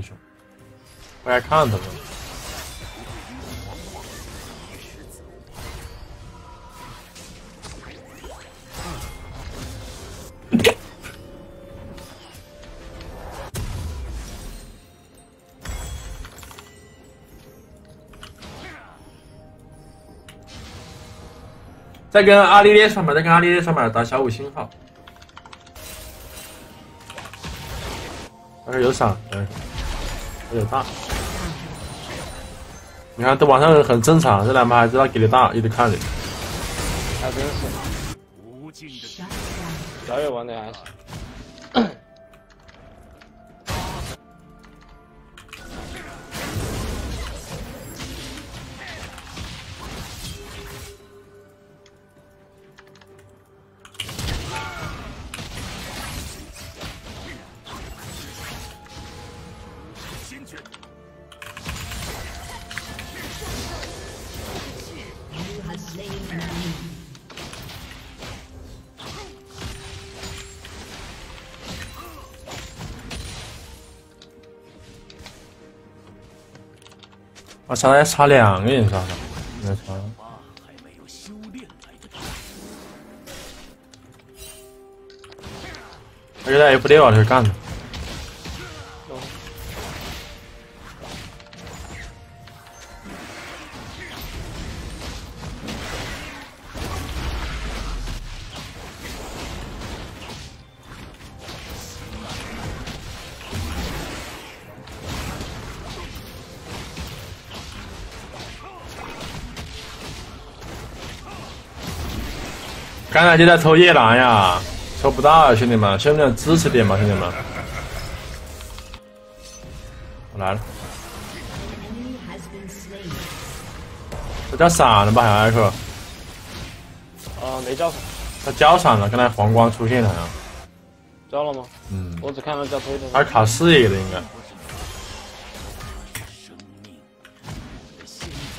英雄，我来看他们。再跟阿丽丽上面，再跟阿丽丽上面打小五星号。但是有闪，嗯，有点大。你看，这晚上很正常，这两把还知道给的大，一直看着。还真是。小野玩的还行。我现在差两个人杀了，没差。他现在 F 六往这干了。刚才就在抽夜兰呀，抽不到啊，兄弟们，兄弟们支持点嘛，兄弟们。我来了。这叫闪了吧，海艾克？啊，没叫。他交闪了，刚才黄光出现了呀。交了吗？嗯。我只看到交推的。还卡视野的应该。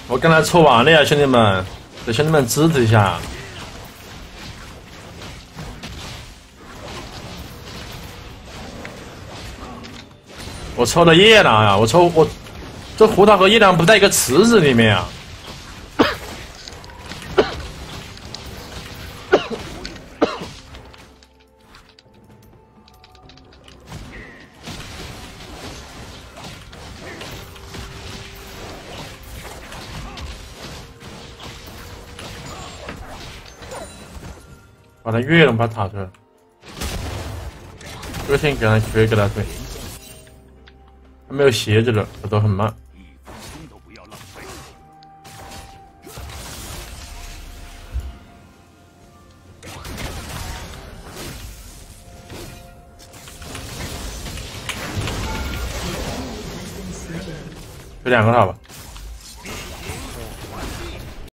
我刚才抽完了呀，兄弟们，给兄弟们支持一下。我抽的夜郎呀！我抽我，这胡桃和夜郎不在一个池子里面啊！把他越了，把他打出来。这个先给他学给他推。没有鞋子了，我都很慢。有两个塔吧。